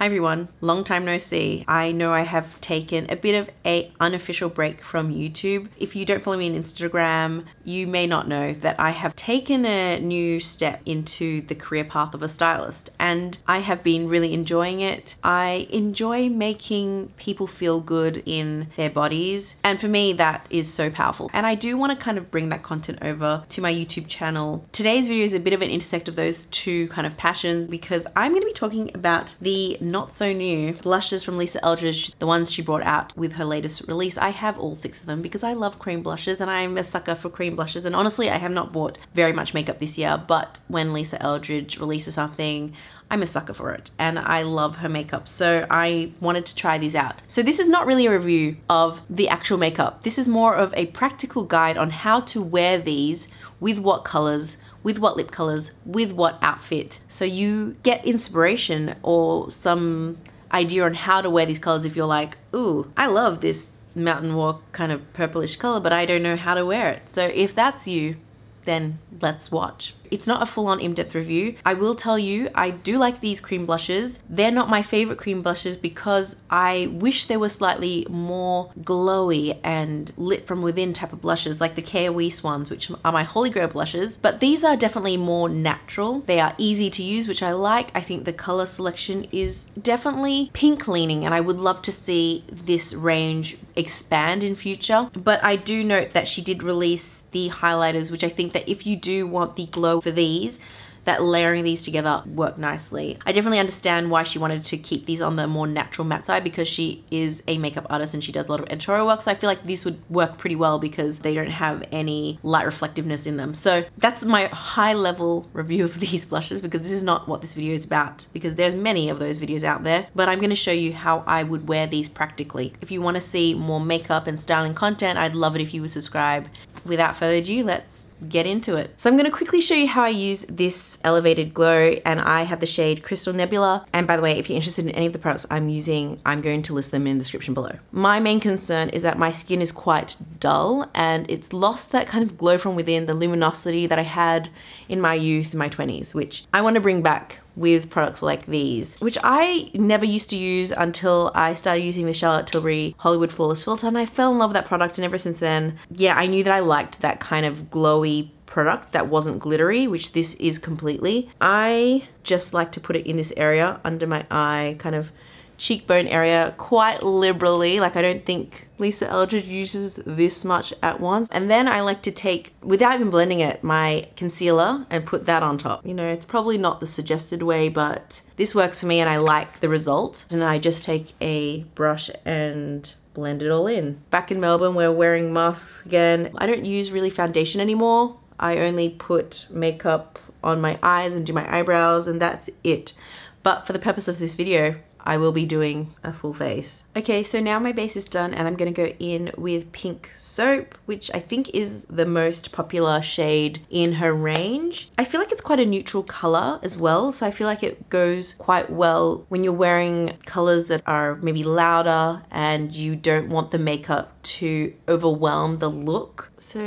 Hi everyone, long time no see. I know I have taken a bit of a unofficial break from YouTube. If you don't follow me on Instagram, you may not know that I have taken a new step into the career path of a stylist and I have been really enjoying it. I enjoy making people feel good in their bodies and for me that is so powerful. And I do want to kind of bring that content over to my YouTube channel. Today's video is a bit of an intersect of those two kind of passions because I'm going to be talking about the not so new blushes from Lisa Eldridge, the ones she brought out with her latest release. I have all six of them because I love cream blushes and I'm a sucker for cream blushes. And honestly, I have not bought very much makeup this year, but when Lisa Eldridge releases something, I'm a sucker for it and I love her makeup. So I wanted to try these out. So this is not really a review of the actual makeup. This is more of a practical guide on how to wear these with what colors, with what lip colors, with what outfit. So you get inspiration or some idea on how to wear these colors if you're like, ooh, I love this mountain walk kind of purplish color, but I don't know how to wear it. So if that's you, then let's watch. It's not a full-on in-depth review. I will tell you, I do like these cream blushes. They're not my favorite cream blushes because I wish they were slightly more glowy and lit from within type of blushes like the Weiss ones, which are my holy grail blushes. But these are definitely more natural. They are easy to use, which I like. I think the color selection is definitely pink leaning and I would love to see this range expand in future. But I do note that she did release the highlighters, which I think that if you do want the glow for these that layering these together work nicely. I definitely understand why she wanted to keep these on the more natural matte side because she is a makeup artist and she does a lot of editorial work. So I feel like this would work pretty well because they don't have any light reflectiveness in them. So that's my high level review of these blushes because this is not what this video is about because there's many of those videos out there. But I'm going to show you how I would wear these practically. If you want to see more makeup and styling content, I'd love it if you would subscribe. Without further ado, let's get into it. So I'm going to quickly show you how I use this elevated glow and I have the shade Crystal Nebula. And by the way, if you're interested in any of the products I'm using, I'm going to list them in the description below. My main concern is that my skin is quite dull and it's lost that kind of glow from within, the luminosity that I had in my youth, in my 20s, which I want to bring back with products like these, which I never used to use until I started using the Charlotte Tilbury Hollywood Flawless Filter and I fell in love with that product and ever since then, yeah, I knew that I liked that kind of glowy product that wasn't glittery, which this is completely. I just like to put it in this area under my eye, kind of cheekbone area quite liberally. Like I don't think Lisa Eldridge uses this much at once. And then I like to take, without even blending it, my concealer and put that on top. You know, it's probably not the suggested way, but this works for me and I like the result. And I just take a brush and blend it all in. Back in Melbourne, we're wearing masks again. I don't use really foundation anymore. I only put makeup on my eyes and do my eyebrows and that's it. But for the purpose of this video, I will be doing a full face. Okay, so now my base is done and I'm gonna go in with Pink Soap, which I think is the most popular shade in her range. I feel like it's quite a neutral color as well, so I feel like it goes quite well when you're wearing colors that are maybe louder and you don't want the makeup to overwhelm the look. So,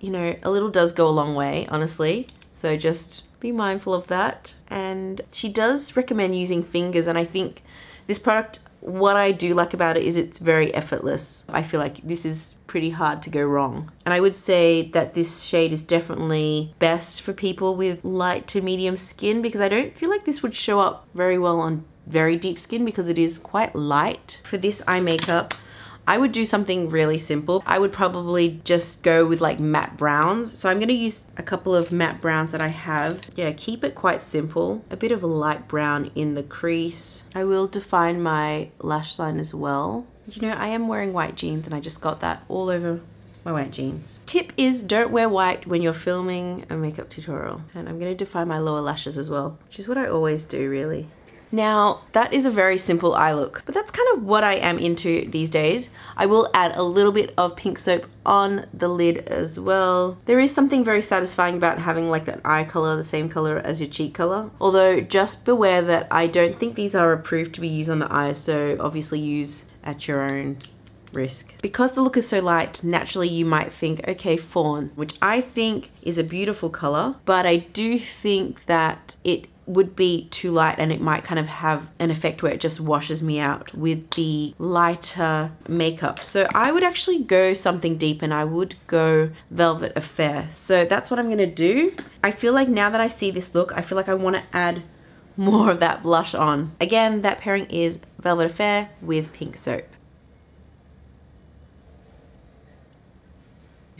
you know, a little does go a long way, honestly. So just be mindful of that. And she does recommend using fingers and I think this product, what I do like about it is it's very effortless. I feel like this is pretty hard to go wrong. And I would say that this shade is definitely best for people with light to medium skin because I don't feel like this would show up very well on very deep skin because it is quite light. For this eye makeup, I would do something really simple. I would probably just go with like matte browns. So I'm gonna use a couple of matte browns that I have. Yeah, keep it quite simple. A bit of a light brown in the crease. I will define my lash line as well. You know, I am wearing white jeans and I just got that all over my white jeans. Tip is don't wear white when you're filming a makeup tutorial. And I'm gonna define my lower lashes as well, which is what I always do really. Now, that is a very simple eye look, but that's kind of what I am into these days. I will add a little bit of pink soap on the lid as well. There is something very satisfying about having like that eye color the same color as your cheek color. Although just beware that I don't think these are approved to be used on the eyes, so obviously use at your own risk. Because the look is so light, naturally you might think, okay, fawn, which I think is a beautiful color, but I do think that it would be too light and it might kind of have an effect where it just washes me out with the lighter makeup. So I would actually go something deep and I would go Velvet Affair. So that's what I'm gonna do. I feel like now that I see this look, I feel like I wanna add more of that blush on. Again, that pairing is Velvet Affair with Pink Soap.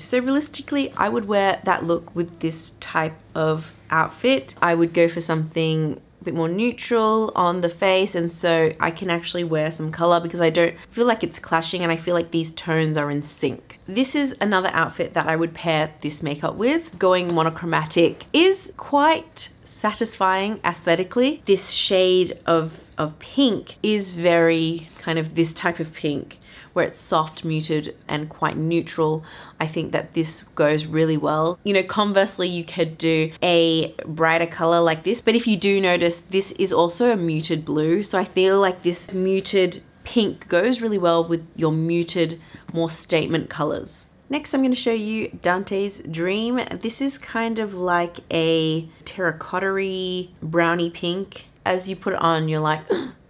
So realistically, I would wear that look with this type of outfit. I would go for something a bit more neutral on the face and so I can actually wear some color because I don't feel like it's clashing and I feel like these tones are in sync. This is another outfit that I would pair this makeup with. Going monochromatic is quite satisfying aesthetically. This shade of, of pink is very kind of this type of pink where it's soft, muted, and quite neutral. I think that this goes really well. You know, conversely, you could do a brighter color like this, but if you do notice, this is also a muted blue. So I feel like this muted pink goes really well with your muted, more statement colors. Next, I'm going to show you Dante's Dream. This is kind of like a terracotta brownie pink. As you put it on, you're like,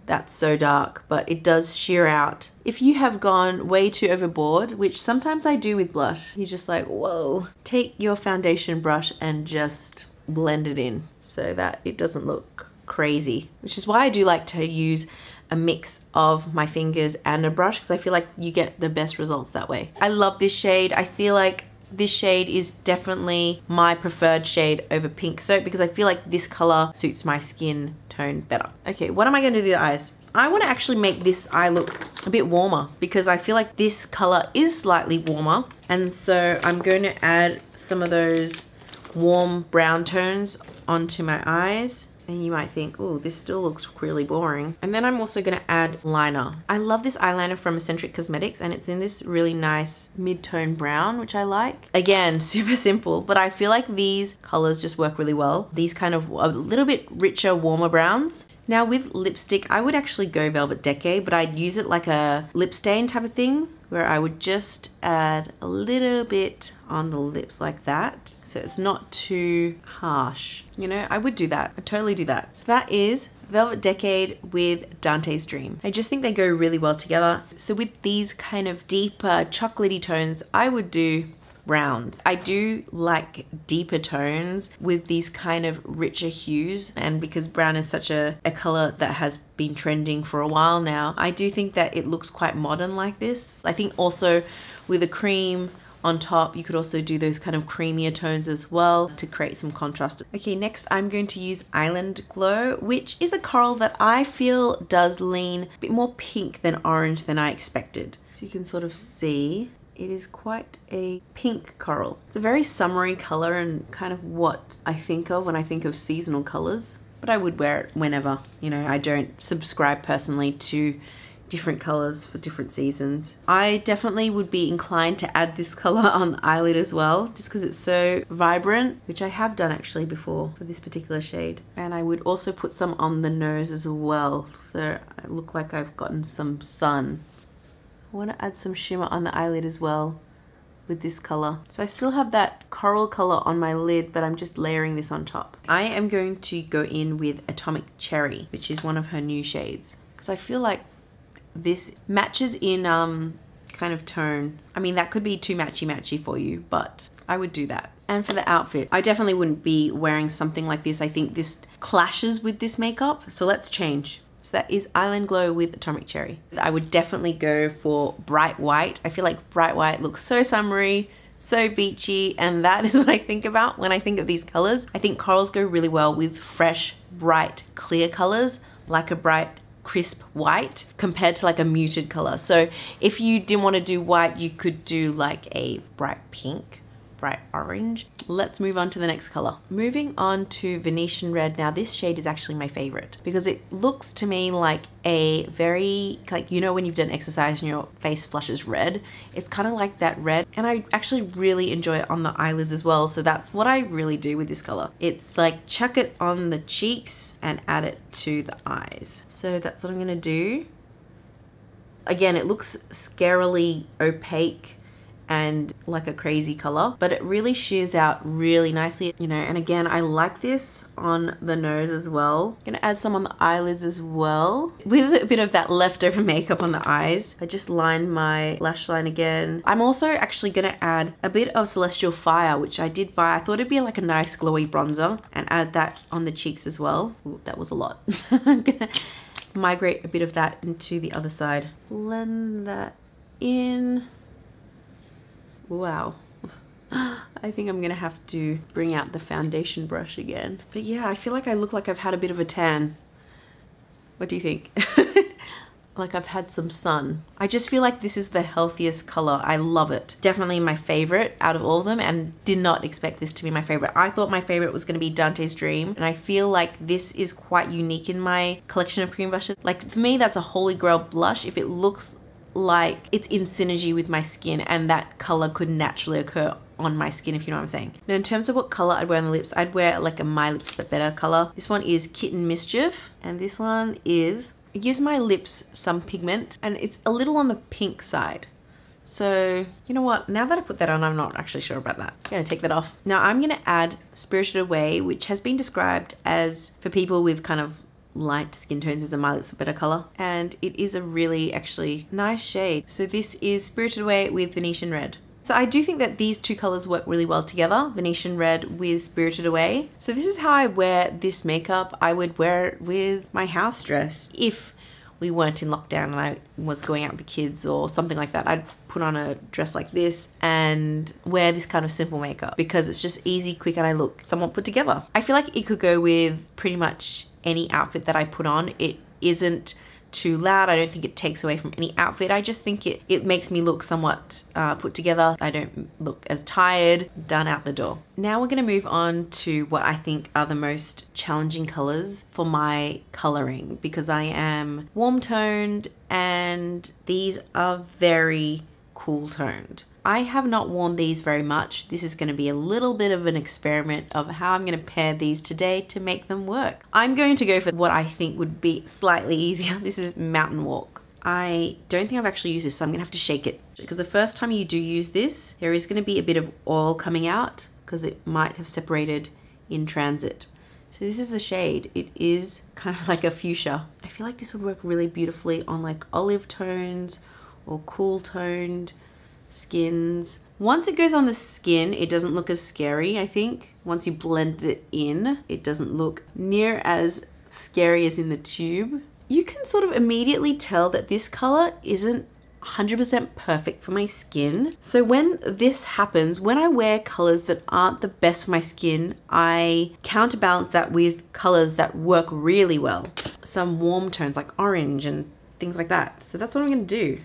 that's so dark, but it does sheer out. If you have gone way too overboard, which sometimes I do with blush, you're just like, whoa. Take your foundation brush and just blend it in so that it doesn't look crazy, which is why I do like to use a mix of my fingers and a brush because I feel like you get the best results that way. I love this shade. I feel like this shade is definitely my preferred shade over pink soap because I feel like this color suits my skin tone better. Okay, what am I gonna do to the eyes? I wanna actually make this eye look a bit warmer because I feel like this color is slightly warmer. And so I'm going to add some of those warm brown tones onto my eyes and you might think, oh, this still looks really boring. And then I'm also gonna add liner. I love this eyeliner from Escentric Cosmetics and it's in this really nice mid-tone brown, which I like. Again, super simple, but I feel like these colors just work really well. These kind of a little bit richer, warmer browns. Now with lipstick, I would actually go Velvet Decade, but I'd use it like a lip stain type of thing where I would just add a little bit on the lips like that. So it's not too harsh. You know, I would do that. I'd totally do that. So that is Velvet Decade with Dante's Dream. I just think they go really well together. So with these kind of deeper chocolatey tones, I would do browns. I do like deeper tones with these kind of richer hues and because brown is such a, a color that has been trending for a while now, I do think that it looks quite modern like this. I think also with a cream on top you could also do those kind of creamier tones as well to create some contrast okay next i'm going to use island glow which is a coral that i feel does lean a bit more pink than orange than i expected so you can sort of see it is quite a pink coral. It's a very summery color and kind of what I think of when I think of seasonal colors. But I would wear it whenever. You know, I don't subscribe personally to different colors for different seasons. I definitely would be inclined to add this color on the eyelid as well, just because it's so vibrant, which I have done actually before for this particular shade. And I would also put some on the nose as well, so I look like I've gotten some sun. I want to add some shimmer on the eyelid as well with this color. So I still have that coral color on my lid, but I'm just layering this on top. I am going to go in with Atomic Cherry, which is one of her new shades. Because I feel like this matches in um, kind of tone. I mean, that could be too matchy-matchy for you, but I would do that. And for the outfit, I definitely wouldn't be wearing something like this. I think this clashes with this makeup. So let's change that is Island Glow with Atomic Cherry. I would definitely go for Bright White. I feel like Bright White looks so summery, so beachy, and that is what I think about when I think of these colors. I think corals go really well with fresh, bright, clear colors, like a bright crisp white compared to like a muted color. So if you didn't want to do white, you could do like a bright pink bright orange. Let's move on to the next color. Moving on to Venetian Red. Now this shade is actually my favorite because it looks to me like a very, like you know when you've done exercise and your face flushes red? It's kind of like that red and I actually really enjoy it on the eyelids as well. So that's what I really do with this color. It's like chuck it on the cheeks and add it to the eyes. So that's what I'm gonna do. Again, it looks scarily opaque and like a crazy color, but it really sheers out really nicely, you know, and again, I like this on the nose as well. I'm gonna add some on the eyelids as well. With a bit of that leftover makeup on the eyes, I just lined my lash line again. I'm also actually gonna add a bit of Celestial Fire, which I did buy. I thought it'd be like a nice glowy bronzer and add that on the cheeks as well. Ooh, that was a lot. I'm gonna migrate a bit of that into the other side. Blend that in. Wow. I think I'm gonna have to bring out the foundation brush again. But yeah, I feel like I look like I've had a bit of a tan. What do you think? like I've had some sun. I just feel like this is the healthiest color. I love it. Definitely my favorite out of all of them and did not expect this to be my favorite. I thought my favorite was gonna be Dante's Dream and I feel like this is quite unique in my collection of cream blushes. Like for me, that's a holy grail blush. If it looks like it's in synergy with my skin and that color could naturally occur on my skin if you know what I'm saying. Now in terms of what color I'd wear on the lips, I'd wear like a My Lips But Better color. This one is Kitten Mischief and this one is, it gives my lips some pigment and it's a little on the pink side. So, you know what? Now that I put that on, I'm not actually sure about that. I'm gonna take that off. Now I'm gonna add Spirited Away, which has been described as for people with kind of light skin tones is a My Lips Better color and it is a really actually nice shade. So this is Spirited Away with Venetian Red. So I do think that these two colors work really well together, Venetian Red with Spirited Away. So this is how I wear this makeup. I would wear it with my house dress if we weren't in lockdown and I was going out with the kids or something like that. I'd put on a dress like this and wear this kind of simple makeup because it's just easy, quick, and I look somewhat put together. I feel like it could go with pretty much any outfit that I put on. It isn't too loud. I don't think it takes away from any outfit. I just think it, it makes me look somewhat uh, put together. I don't look as tired, done out the door. Now we're gonna move on to what I think are the most challenging colors for my coloring because I am warm toned and these are very cool toned. I have not worn these very much. This is going to be a little bit of an experiment of how I'm going to pair these today to make them work. I'm going to go for what I think would be slightly easier. This is Mountain Walk. I don't think I've actually used this, so I'm gonna have to shake it. Because the first time you do use this, there is gonna be a bit of oil coming out because it might have separated in transit. So this is the shade. It is kind of like a fuchsia. I feel like this would work really beautifully on like olive tones or cool toned skins. Once it goes on the skin, it doesn't look as scary, I think. Once you blend it in, it doesn't look near as scary as in the tube. You can sort of immediately tell that this color isn't 100% perfect for my skin. So when this happens, when I wear colors that aren't the best for my skin, I counterbalance that with colors that work really well. Some warm tones like orange and things like that. So that's what I'm gonna do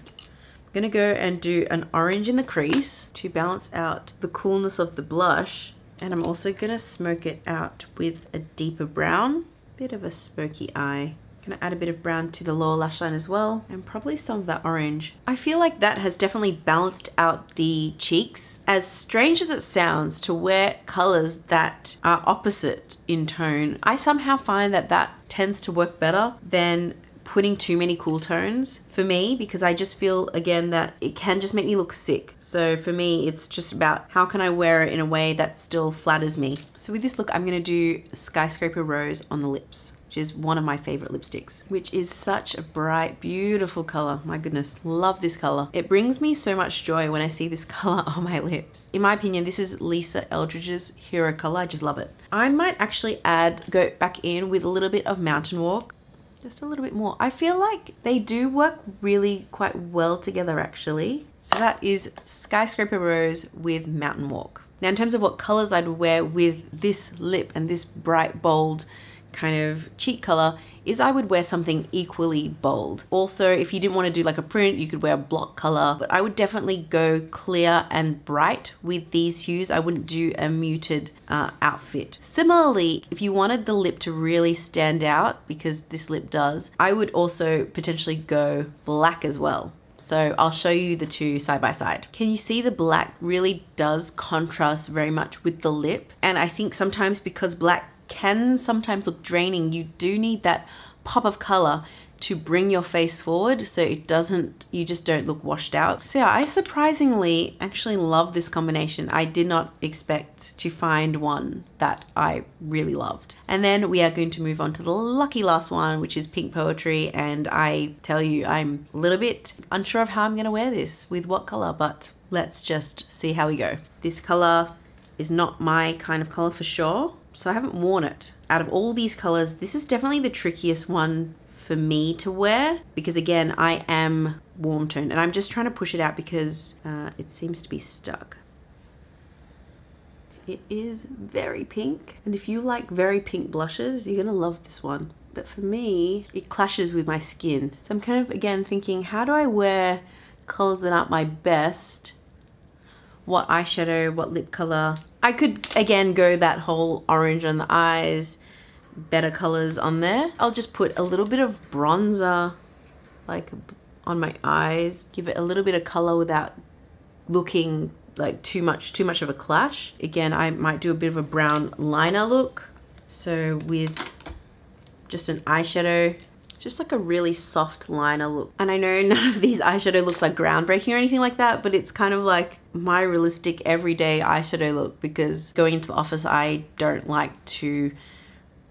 I'm gonna go and do an orange in the crease to balance out the coolness of the blush. And I'm also gonna smoke it out with a deeper brown, bit of a smoky eye. Gonna add a bit of brown to the lower lash line as well, and probably some of that orange. I feel like that has definitely balanced out the cheeks. As strange as it sounds to wear colors that are opposite in tone, I somehow find that that tends to work better than putting too many cool tones for me because I just feel again that it can just make me look sick. So for me, it's just about how can I wear it in a way that still flatters me. So with this look, I'm gonna do Skyscraper Rose on the lips which is one of my favorite lipsticks, which is such a bright, beautiful color. My goodness, love this color. It brings me so much joy when I see this color on my lips. In my opinion, this is Lisa Eldridge's hero color. I just love it. I might actually add, go back in with a little bit of Mountain Walk just a little bit more. I feel like they do work really quite well together actually. So that is Skyscraper Rose with Mountain Walk. Now in terms of what colors I'd wear with this lip and this bright bold kind of cheek color is I would wear something equally bold. Also, if you didn't want to do like a print, you could wear a block color, but I would definitely go clear and bright with these hues. I wouldn't do a muted uh, outfit. Similarly, if you wanted the lip to really stand out, because this lip does, I would also potentially go black as well. So I'll show you the two side by side. Can you see the black really does contrast very much with the lip? And I think sometimes because black can sometimes look draining, you do need that pop of color to bring your face forward so it doesn't, you just don't look washed out. So yeah, I surprisingly actually love this combination. I did not expect to find one that I really loved. And then we are going to move on to the lucky last one, which is Pink Poetry. And I tell you, I'm a little bit unsure of how I'm gonna wear this with what color, but let's just see how we go. This color is not my kind of color for sure, so I haven't worn it. Out of all these colors, this is definitely the trickiest one for me to wear because again, I am warm toned and I'm just trying to push it out because uh, it seems to be stuck. It is very pink. And if you like very pink blushes, you're gonna love this one. But for me, it clashes with my skin. So I'm kind of, again, thinking, how do I wear colors that aren't my best? What eyeshadow, what lip color? I could, again, go that whole orange on the eyes, better colors on there. I'll just put a little bit of bronzer, like on my eyes, give it a little bit of color without looking like too much too much of a clash again I might do a bit of a brown liner look so with just an eyeshadow just like a really soft liner look. And I know none of these eyeshadow looks like groundbreaking or anything like that but it's kind of like my realistic everyday eyeshadow look because going into the office I don't like to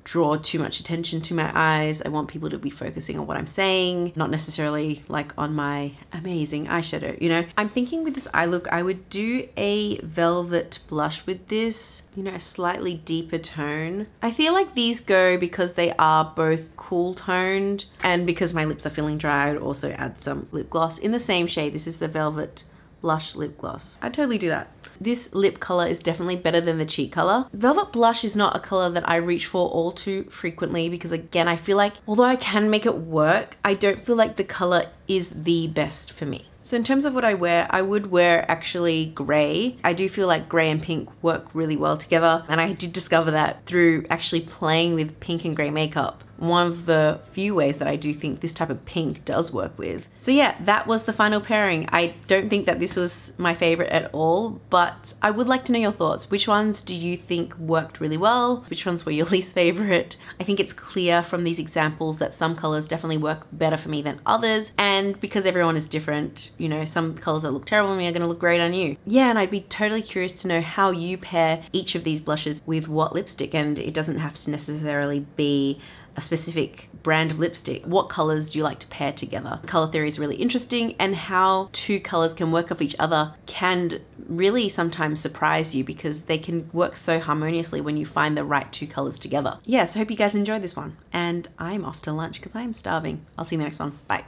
draw too much attention to my eyes. I want people to be focusing on what I'm saying, not necessarily like on my amazing eyeshadow, you know? I'm thinking with this eye look, I would do a velvet blush with this, you know, a slightly deeper tone. I feel like these go because they are both cool toned and because my lips are feeling dry, I would also add some lip gloss in the same shade. This is the Velvet Blush Lip Gloss. I'd totally do that. This lip color is definitely better than the cheek color. Velvet Blush is not a color that I reach for all too frequently because again, I feel like although I can make it work, I don't feel like the color is the best for me. So in terms of what I wear, I would wear actually gray. I do feel like gray and pink work really well together. And I did discover that through actually playing with pink and gray makeup one of the few ways that I do think this type of pink does work with. So yeah, that was the final pairing. I don't think that this was my favorite at all, but I would like to know your thoughts. Which ones do you think worked really well? Which ones were your least favorite? I think it's clear from these examples that some colors definitely work better for me than others. And because everyone is different, you know, some colors that look terrible on me are gonna look great on you. Yeah, and I'd be totally curious to know how you pair each of these blushes with what lipstick. And it doesn't have to necessarily be a specific brand of lipstick. What colors do you like to pair together? Color theory is really interesting and how two colors can work off each other can really sometimes surprise you because they can work so harmoniously when you find the right two colors together. Yeah, so hope you guys enjoyed this one and I'm off to lunch because I am starving. I'll see you in the next one. Bye.